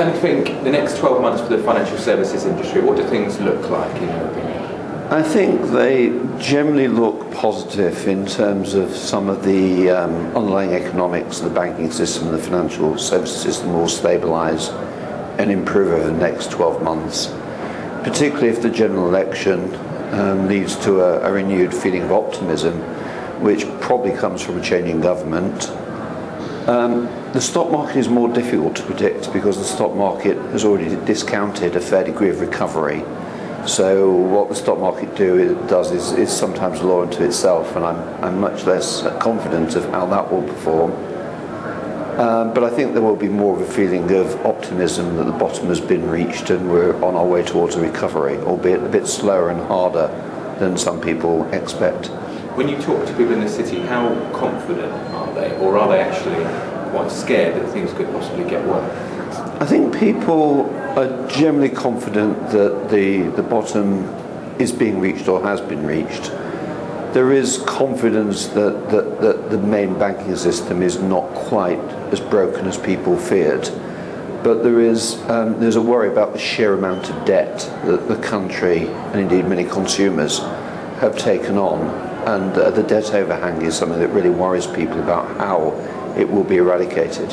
Stanley, think the next 12 months for the financial services industry, what do things look like in your opinion? I think they generally look positive in terms of some of the um, underlying economics of the banking system and the financial services system will stabilise and improve over the next 12 months, particularly if the general election um, leads to a, a renewed feeling of optimism, which probably comes from a changing government. Um, the stock market is more difficult to predict because the stock market has already discounted a fair degree of recovery. So what the stock market do it does is, is sometimes law unto itself, and I'm, I'm much less confident of how that will perform. Um, but I think there will be more of a feeling of optimism that the bottom has been reached and we're on our way towards a recovery, albeit a bit slower and harder than some people expect. When you talk to people in the city, how confident are they, or are they actually quite scared that things could possibly get worse? I think people are generally confident that the, the bottom is being reached or has been reached there is confidence that, that, that the main banking system is not quite as broken as people feared. But there is um, there's a worry about the sheer amount of debt that the country and indeed many consumers have taken on, and uh, the debt overhang is something that really worries people about how it will be eradicated.